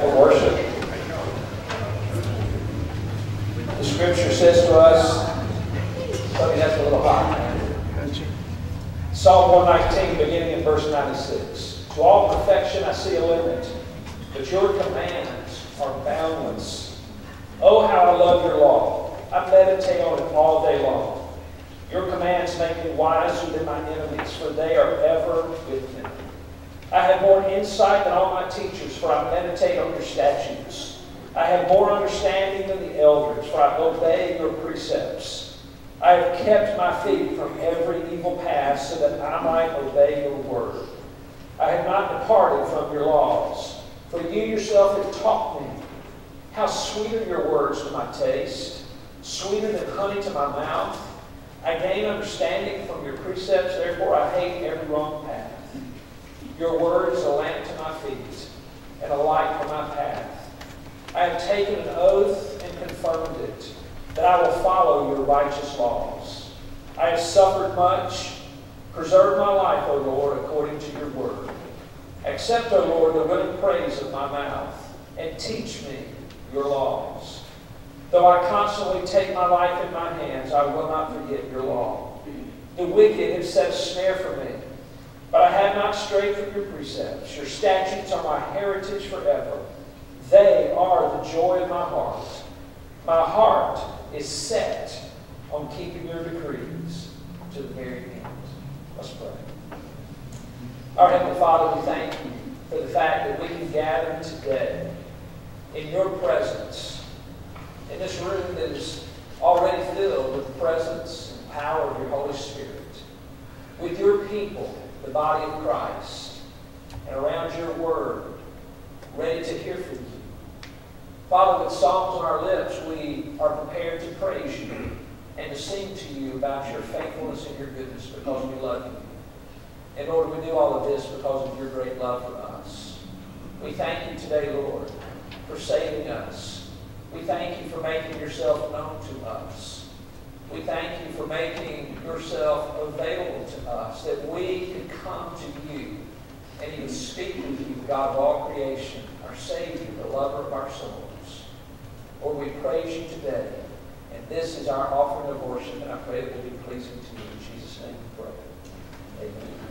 for worship. The scripture says to us, a little. Psalm 119, beginning in verse 96. To all perfection I see a limit, but your commands are boundless. Oh, how I love your law. I meditate on it all day long. Your commands make me wiser than my enemies, for they are ever with me. I have more insight than all my teachers, for I meditate on your statutes. I have more understanding than the elders, for I obey your precepts. I have kept my feet from every evil path, so that I might obey your word. I have not departed from your laws, for you yourself have taught me. How sweet are your words to my taste, sweeter than honey to my mouth. I gain understanding from your precepts, therefore I hate every wrong path. Your word is a lamp to my feet and a light for my path. I have taken an oath and confirmed it that I will follow your righteous laws. I have suffered much. Preserve my life, O Lord, according to your. Accept, O Lord, the willing praise of my mouth, and teach me your laws. Though I constantly take my life in my hands, I will not forget your law. The wicked have set a snare for me but I have not strayed from your precepts. Your statutes are my heritage forever. They are the joy of my heart. My heart is set on keeping your decrees to the very end. Let's pray. Our Heavenly Father, we thank you for the fact that we can gather today in your presence, in this room that is already filled with the presence and power of your Holy Spirit, with your people the body of Christ, and around your word, ready to hear from you. Father, with songs on our lips, we are prepared to praise you and to sing to you about your faithfulness and your goodness because we love you. And Lord, we do all of this because of your great love for us. We thank you today, Lord, for saving us. We thank you for making yourself known to us. We thank you for making yourself available to us, that we can come to you and even speak with you, God of all creation, our Savior, the lover of our souls. Lord, we praise you today, and this is our offering of worship, and I pray it will be pleasing to you. In Jesus' name we pray. Amen.